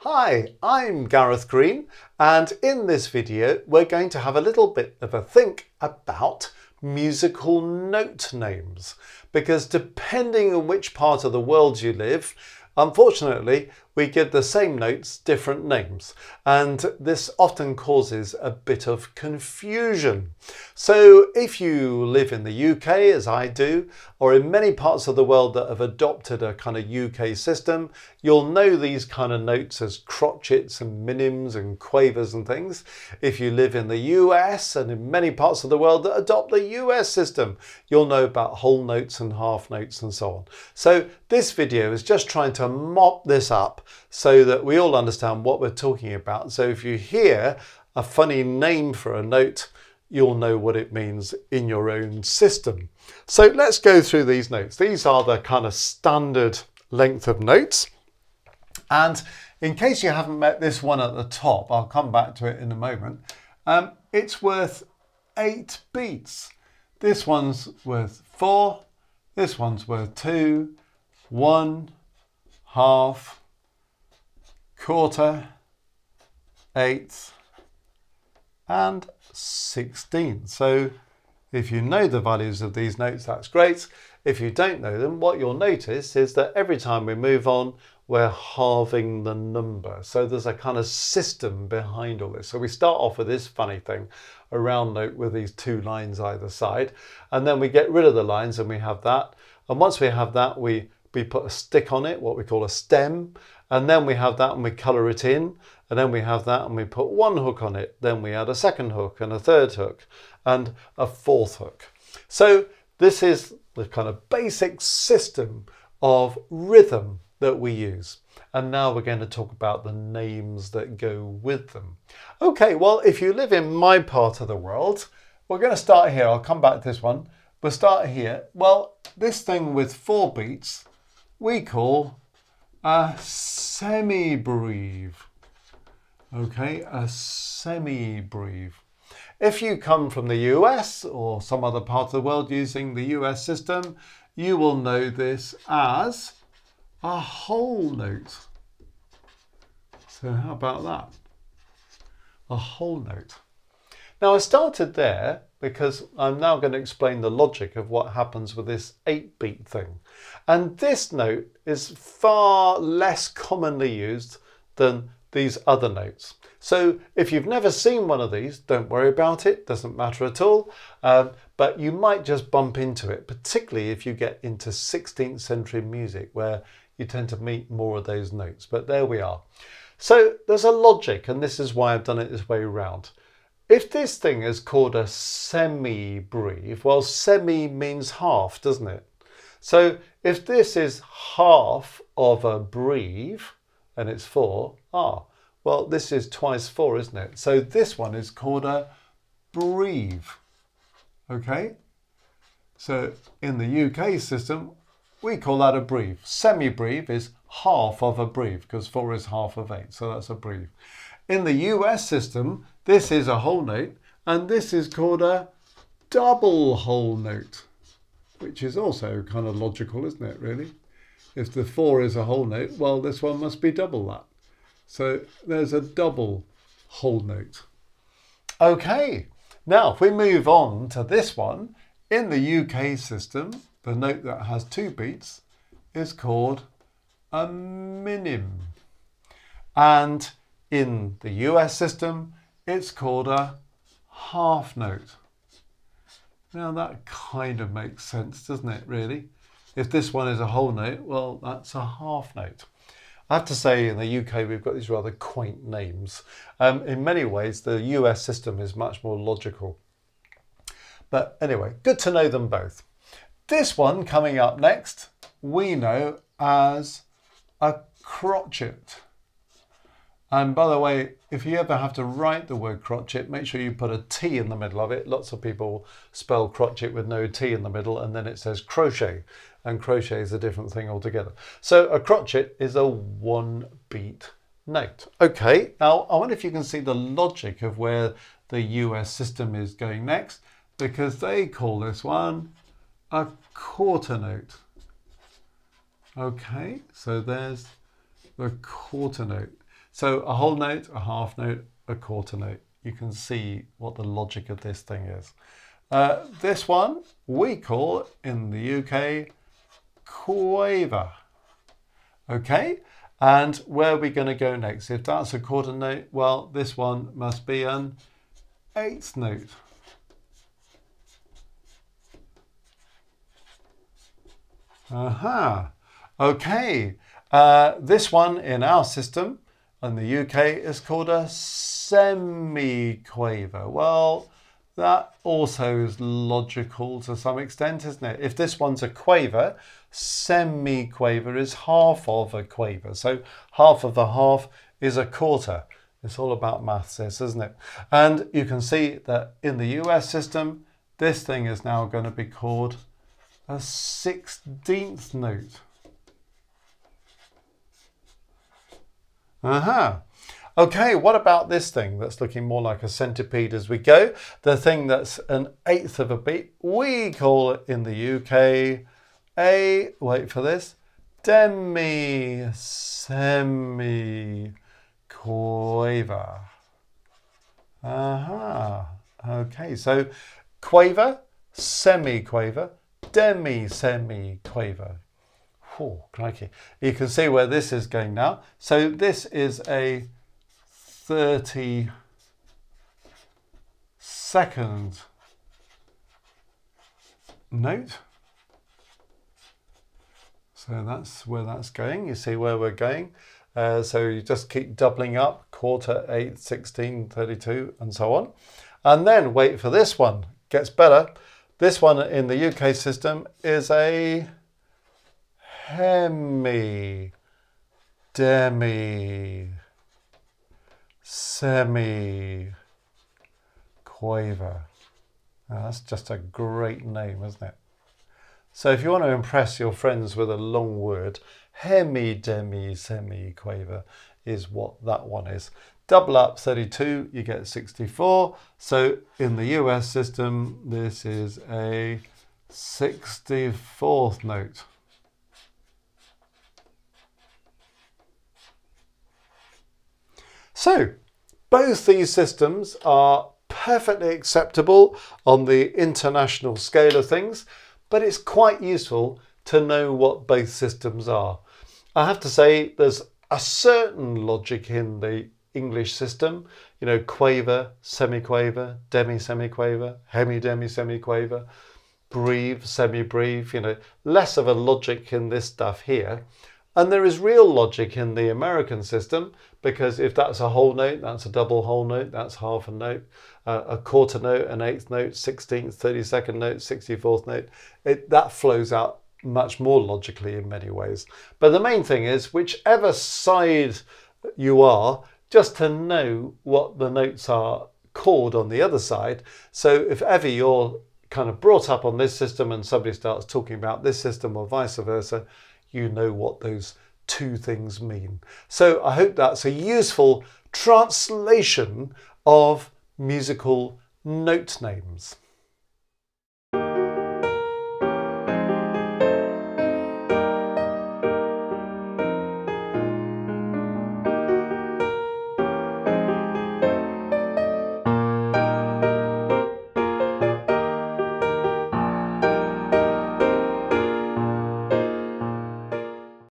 Hi, I'm Gareth Green and in this video we're going to have a little bit of a think about musical note names because depending on which part of the world you live, unfortunately we give the same notes different names and this often causes a bit of confusion. So if you live in the UK as I do or in many parts of the world that have adopted a kind of UK system you'll know these kind of notes as crotchets and minims and quavers and things. If you live in the US and in many parts of the world that adopt the US system you'll know about whole notes and half notes and so on. So this video is just trying to mop this up so that we all understand what we're talking about. So if you hear a funny name for a note, you'll know what it means in your own system. So let's go through these notes. These are the kind of standard length of notes. And in case you haven't met this one at the top, I'll come back to it in a moment, um, it's worth eight beats. This one's worth four, this one's worth two, one, half, quarter, eighth, and 16. So if you know the values of these notes, that's great. If you don't know them, what you'll notice is that every time we move on, we're halving the number. So there's a kind of system behind all this. So we start off with this funny thing, a round note with these two lines either side, and then we get rid of the lines and we have that. And once we have that, we, we put a stick on it, what we call a stem, and then we have that and we color it in. And then we have that and we put one hook on it. Then we add a second hook and a third hook and a fourth hook. So this is the kind of basic system of rhythm that we use. And now we're going to talk about the names that go with them. Okay well if you live in my part of the world we're going to start here. I'll come back to this one. We'll start here. Well this thing with four beats we call a semibreve. Okay, a semibreve. If you come from the US or some other part of the world using the US system, you will know this as a whole note. So how about that? A whole note. Now I started there because I'm now going to explain the logic of what happens with this 8-beat thing. And this note is far less commonly used than these other notes. So if you've never seen one of these, don't worry about it, doesn't matter at all. Um, but you might just bump into it, particularly if you get into 16th century music where you tend to meet more of those notes. But there we are. So there's a logic, and this is why I've done it this way around. If this thing is called a semibreve, well, semi means half, doesn't it? So if this is half of a breve, and it's four, ah, well, this is twice four, isn't it? So this one is called a breve, okay? So in the UK system, we call that a breve. Semibreve is half of a breve because four is half of eight, so that's a breve. In the US system, this is a whole note, and this is called a double whole note, which is also kind of logical, isn't it, really? If the four is a whole note, well, this one must be double that. So there's a double whole note. Okay, now if we move on to this one, in the UK system, the note that has two beats is called a minim. And in the US system, it's called a half note. Now that kind of makes sense, doesn't it, really? If this one is a whole note, well, that's a half note. I have to say in the UK we've got these rather quaint names. Um, in many ways the US system is much more logical. But anyway, good to know them both. This one coming up next, we know as a crotchet. And by the way, if you ever have to write the word crotchet, make sure you put a T in the middle of it. Lots of people spell crotchet with no T in the middle and then it says crochet and crochet is a different thing altogether. So a crotchet is a one beat note. Okay, now I wonder if you can see the logic of where the US system is going next because they call this one a quarter note. Okay, so there's the quarter note. So a whole note, a half note, a quarter note. You can see what the logic of this thing is. Uh, this one we call in the UK quaver. Okay, and where are we going to go next? If that's a quarter note, well, this one must be an eighth note. Aha. Okay. Uh, this one in our system in the UK is called a semi-quaver. Well, that also is logical to some extent, isn't it? If this one's a quaver, semi-quaver is half of a quaver. So half of the half is a quarter. It's all about maths, this, isn't it? And you can see that in the US system, this thing is now going to be called a sixteenth note. Aha. Okay, what about this thing that's looking more like a centipede as we go? The thing that's an eighth of a beat, we call it in the UK a, wait for this, demi, semi, quaver. Aha. Uh-huh. Okay, so quaver, semi-quaver, demi-semi-quaver. Oh, crikey. You can see where this is going now. So this is a 30 second note. So that's where that's going. You see where we're going. Uh, so you just keep doubling up, quarter, 8, 16, 32, and so on. And then wait for this one. Gets better. This one in the UK system is a hemi, demi, semi, quaver. Now, that's just a great name, isn't it? So if you want to impress your friends with a long word, hemi, demi, semi, quaver is what that one is. Double up 32, you get 64. So in the US system, this is a 64th note. So both these systems are perfectly acceptable on the international scale of things, but it's quite useful to know what both systems are. I have to say there's a certain logic in the English system, you know, quaver, semi-quaver, demi-semi-quaver, hemi-demi-semi-quaver, breve, semi-breve, you know, less of a logic in this stuff here. And there is real logic in the American system because if that's a whole note, that's a double whole note, that's half a note, uh, a quarter note, an eighth note, 16th, 32nd note, 64th note, it, that flows out much more logically in many ways. But the main thing is, whichever side you are, just to know what the notes are called on the other side. So if ever you're kind of brought up on this system and somebody starts talking about this system or vice versa, you know what those two things mean. So I hope that's a useful translation of musical note names.